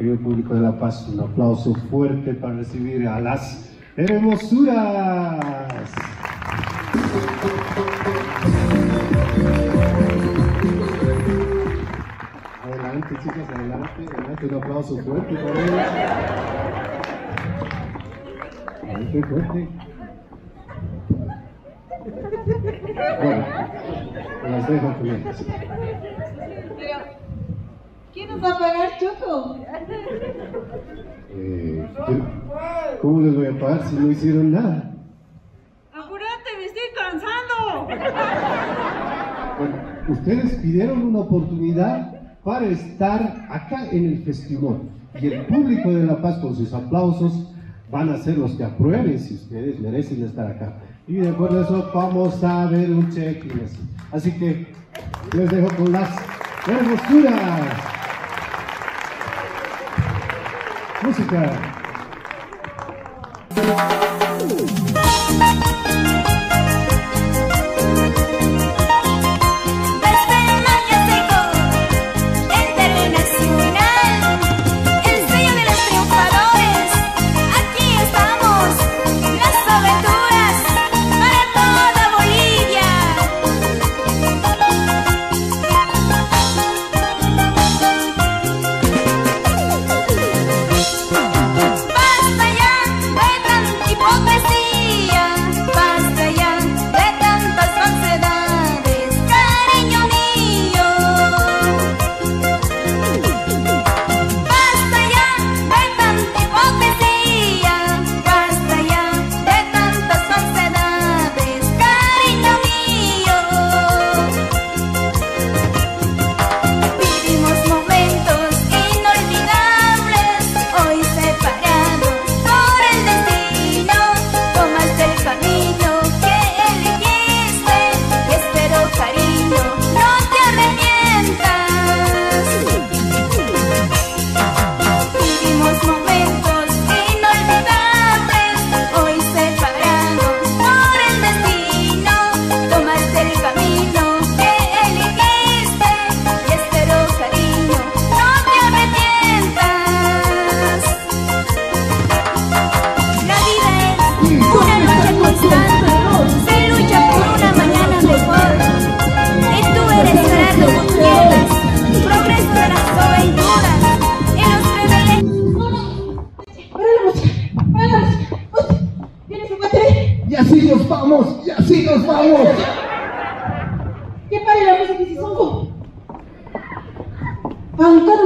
Querido público de La Paz, un aplauso fuerte para recibir a las hermosuras. Adelante, chicas, adelante, adelante, un aplauso fuerte para ellas. Adelante, fuerte. Bueno, las dejo con. Pero, ¿quién nos va a pagar, Choco? Eh, ¿qué- ¿Cómo les voy a pagar si no hicieron nada? Apúrate, me estoy cansando. Bueno, ustedes pidieron una oportunidad para estar acá en el festival y el público de La Paz con sus aplausos van a ser los que aprueben si ustedes merecen estar acá. Y de acuerdo a eso vamos a ver un check-in. así. Así que les dejo con las hermosuras. Música.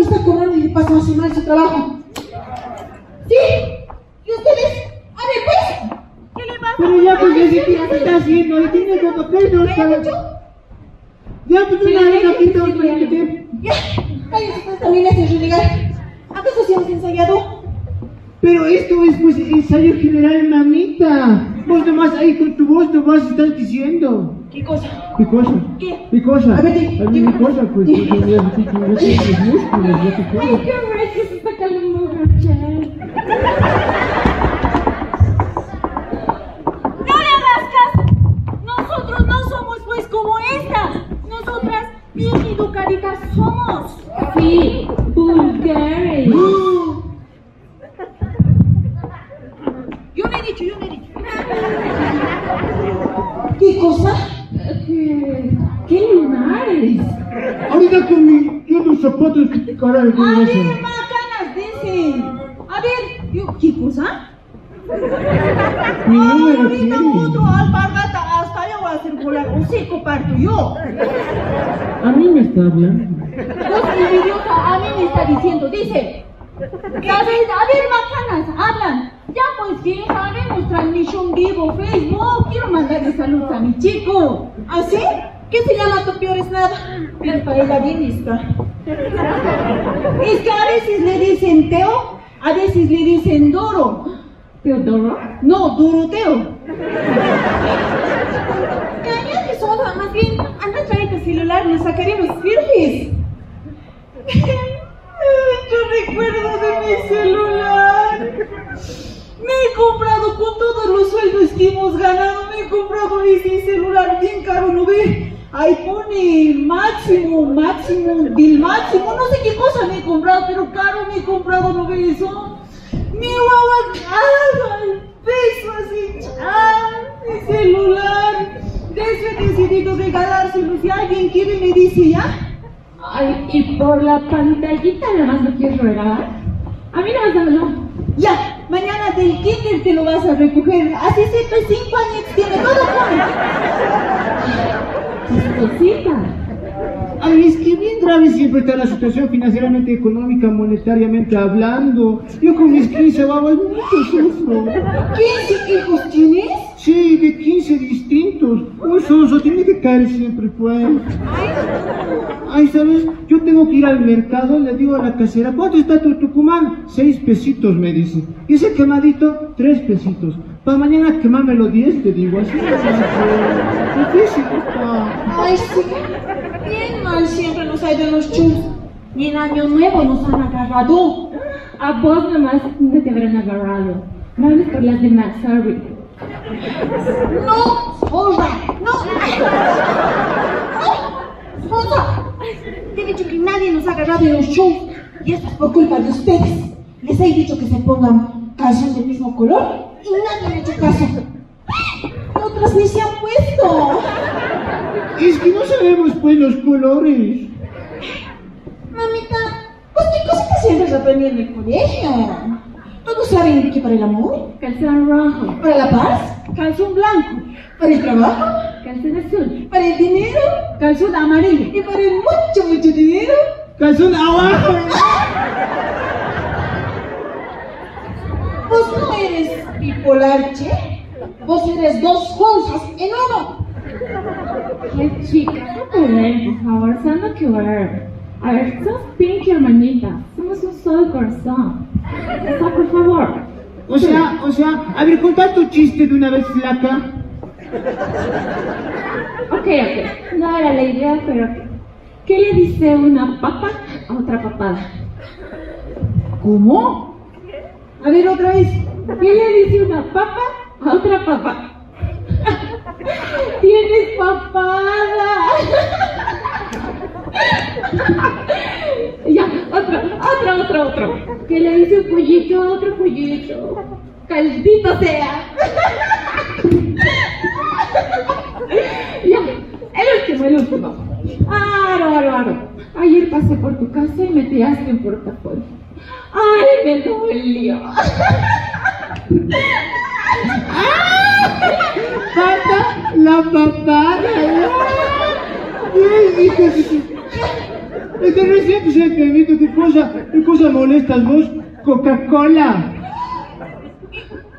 Me está cobrando y le paso a hacer mal su trabajo. ¿Sí? ¿Y ustedes? A ver, pues. ¿Qué le pasa? Pero ya pues ya que ya está haciendo, ya tiene que papel, no ¿Me ha sabe. dicho? Ya pues una vez aquí todo por el tiempo. Ya, cállese pues también ese renegar. ¿Acaso se hemos ensayado? Pero esto es pues ensayo general, mamita. Vos nomás ahí con tu voz nomás estás diciendo. ¿Qué cosa? ¿Qué cosa? ¿Qué? ¿Qué cosa? A ver, di- mi cosa, pues, pues, que los músculos, ya te Ay, qué está. No le hagas caso. Nosotros no somos pues como estas. Nosotras bien educaditas somos. Sí, vulgares. Yo no he dicho, yo no he dicho. ¿Qué cosa? Yo los zapatos que te A ver, bacanas, dicen. A ver, yo, ¿qué cosa? Mi Ay, número ahorita otro alpargata, hasta yo voy a hacer volar seco parto yo. A mí me está hablando. Vos, idiota, a mí me está diciendo, dice. A ver, a ver, bacanas, hablan. Ya pues que haremos transmisión vivo, Facebook. Quiero mandarle saludos a mi chico. ¿Ah, sí? ¿Qué se llama tu peor es nada? Pero para ella bien está. Es que a veces le dicen Teo, a veces le dicen Doro. ¿Teodoro? No, Doroteo. Cállate sola, más bien, anda trae tu celular, nos sacaremos virges. Yo recuerdo de mi celular. Me he comprado con todos los sueldos que hemos ganado, me he comprado ese celular bien caro, ¿no ve? Ahí pone máximo, máximo, del máximo, no sé qué cosa me he comprado, pero caro me he comprado, ¿no ves eso? Mi guagua el peso así, chan, mi celular. De eso he decidido regalárselo. Si alguien quiere, me dice ya. Ay, y por la pantallita nada más lo quieres regalar. A mí nada más no. Ya, mañana del kinder te lo vas a recoger. Así sepa, cinco años tiene todo. Cosita. Ay, es que bien grave siempre está la situación financieramente, económica, monetariamente hablando. Yo con mis 15 babas mucho sufro. ¿15 hijos tienes? Sí, de 15 distintos. Un soso tiene que caer siempre, pues. Ay, ¿sabes? Yo tengo que ir al mercado, le digo a la casera, ¿cuánto está tu Tucumán? Seis pesitos, me dice. Y ese quemadito, tres pesitos. Para mañana quemármelo diez, te digo. Así es, difícil está. Ay, sí. Bien mal siempre nos ha ido los chus. Y en Año Nuevo nos han agarrado. A vos nomás no te habrán agarrado. No hables por las demás, sorry. No, zorra, no. No, zorra. Te he dicho que nadie nos ha agarrado en los shows. Y esto es por culpa de ustedes. Les he dicho que se pongan calzones del mismo color y nadie me ha hecho caso. Otras ni se han puesto. Es que no sabemos, pues, los colores. Mamita, pues qué cositas siempre aprendí en el colegio. Todos saben que para el amor, Calzón rojo. para la paz, calzón blanco, para el trabajo, Calzón azul. para el dinero, calzón amarillo y para el mucho, mucho dinero, Calzón abajo. vos no eres bipolar, che. Vos eres dos cosas en uno. Qué chica, no te ven, por favor, que ver. A ver, sos pinky, hermanita. Somos un solo corazón. O sea, por favor. O sea, o sea, a ver, contá tu chiste de una vez, flaca. Ok, ok. No era la idea, pero. ¿Qué le dice una papa a otra papada? ¿Cómo? A ver otra vez. ¿Qué le dice una papa a otra papa? Tienes papada. ya, otro, otro, otro, ¿Qué le dice un pollito a otro pollito? Caldito sea. ya, el último, el último. Aro, aro, aro. Ayer pasé por tu casa y me tiraste un portafolio. Ay, me dolió. Pata, la papada. Bien, hija de tu- Es que recién te entendido qué cosa, qué cosa molestas vos. Coca-Cola.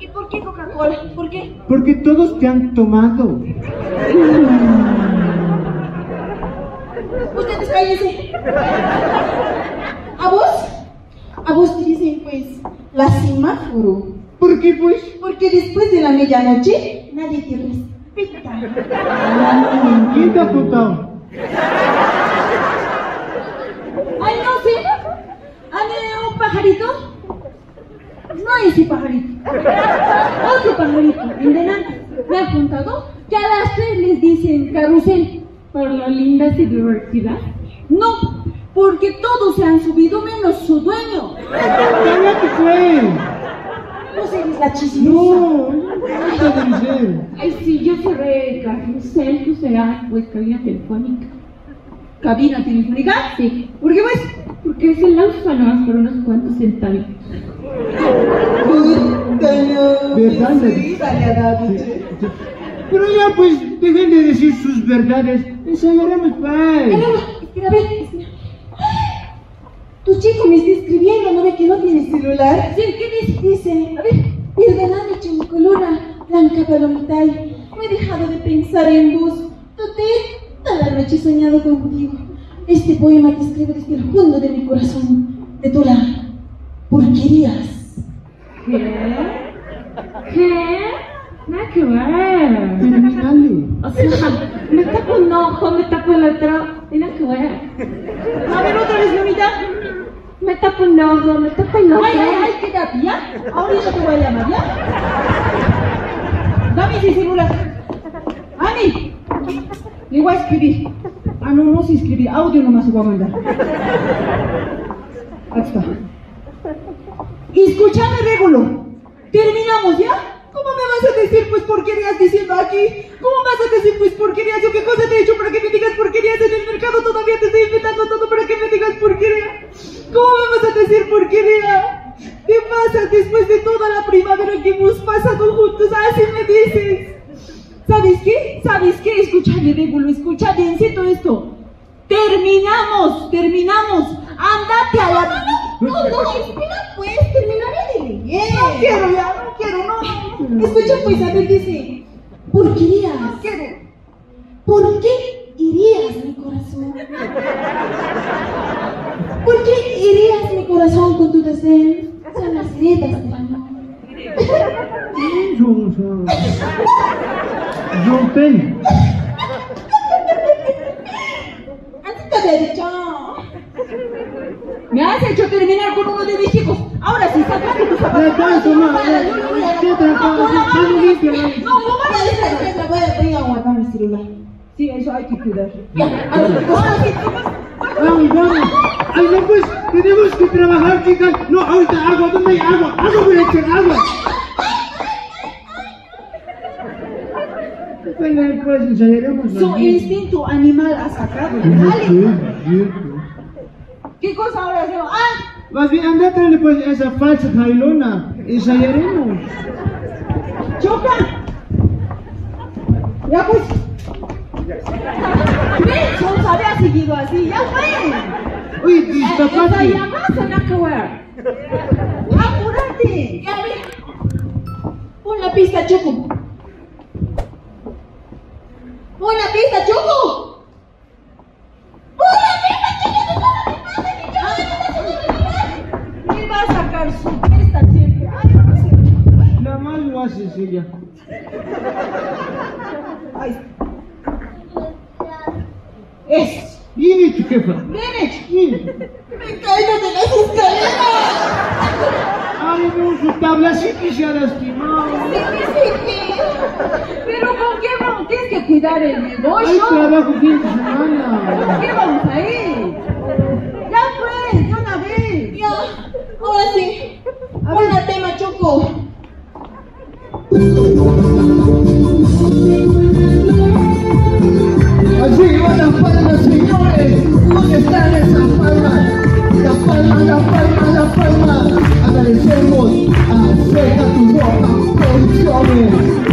¿Y por qué Coca-Cola? ¿Por qué? Porque todos te han tomado. Ustedes cállense. ¿A vos? A vos te dicen, pues, la semáforo. ¿Por qué, pues? Porque después de la medianoche, nadie te respeta. ¿Quién te ha contado? Ay, no sé. ¿Ande un pajarito? No ese pajarito. Otro pajarito, el delante. Me ha contado que a las tres les dicen carrusel. Por lo lindas y divertidas. No, porque todos se han subido menos su dueño. ¡Cállate, pues! Vos eres la chismosa. No, no. Ay, sí, yo cerré carrusel, tú serás, pues, cabina telefónica. ¿Cabina telefónica? Sí, ¿Por qué pues? porque es el usa nomás por unos cuantos centavitos. ¿Verdad? Sí, David. Pero ya, pues, dejen de decir sus verdades. Ensayaremos, pues. No, espera, a ver, espera. Tu chico me está escribiendo, ¿no ve que no tiene celular? Sí, ¿qué dice? Dice, a ver, perdóname, chuncolona, blanca palomitay. No he dejado de pensar en vos. Toté, toda la noche he soñado contigo. Este poema te escribo desde el fondo de mi corazón, de tu lado. Porquerías. ¿Qué? ¿Qué? Nada que ver. O sea, me tapo un ojo, me tapo el otro. y Nada que ver. A ver, otra vez, mamita. Me tapo un ojo, me tapo el otro. Ay, ay, ay, quédate, ¿ya? Ahorita te voy a llamar, ¿ya? Dame celular. Ani, Le voy a escribir. Ah, no, no sé escribir. Audio nomás se voy a mandar. Aquí está. Escúchame, Régulo. ¿Terminamos ya? ¿Cómo me vas a decir pues porquerías diciendo aquí? ¿Cómo me vas a decir pues porquerías? ¿Yo qué cosa te he hecho para que me digas porquerías en el mercado? Todavía te estoy inventando todo para que me digas porquería. ¿Cómo me vas a decir porquería? ¿Qué pasa después de toda la primavera que hemos pasado juntos? Así me dices. ¿Sabes qué? ¿Sabes qué? Escúchame, Régulo, escucha bien, siento esto. Terminamos, terminamos. Andate a la... No, no, espera pues, terminaré de leer. No quiero ya, no quiero, no. Escucha pues, a ver, dice, porquerías. No quiero. ¿Por qué irías mi corazón? ¿Por qué irías mi corazón con tu desdén? Son las del amor. John. Antes te había dicho. Me has hecho terminar con uno de mis hijos. Ahora sí, sacate tus zapatos. Ya, tanto, ma, Para, ya, yo lo voy a- ¿qué otra No, no, no, no, no. No, no. Sí, eso hay que cuidar. Ahora sí, Vamos, vamos. Ay, no, pues, tenemos que trabajar, chicas. No, ahorita agua, ¿dónde hay agua? Agua, voy a echar agua. Venga, pues, ensayaremos. Su aquí. instinto animal ha sacado. Dale. ¿Qué cosa ahora hacemos? ¡Ah! Más bien, anda, tráele pues esa falsa jailona. Ensayaremos. ¡Choca! Ya pues. Había seguido así, ya fue. Uy, Eh, Esa llamada se la acabar. ¡Apúrate! Ya ve. Pon la pista, Choco. Pon la pista, Choco. Pon la pista, Choco. Me va a sacar su fiesta siempre. Ay, no sé. La más lo hace Cecilia. Está. Es. Bien hecho, jefa. Bien hecho. Bien. Me caigo de las escaleras. Ay, no, su tabla sí que se ha lastimado. Pero ¿con qué vamos? Tienes que cuidar el Hay negocio. trabajo fin de ¿Con semana. qué vamos a ir? Ya pues, de una vez. Ya, ahora sí. La tema, Choco. 我们是祖国的花朵。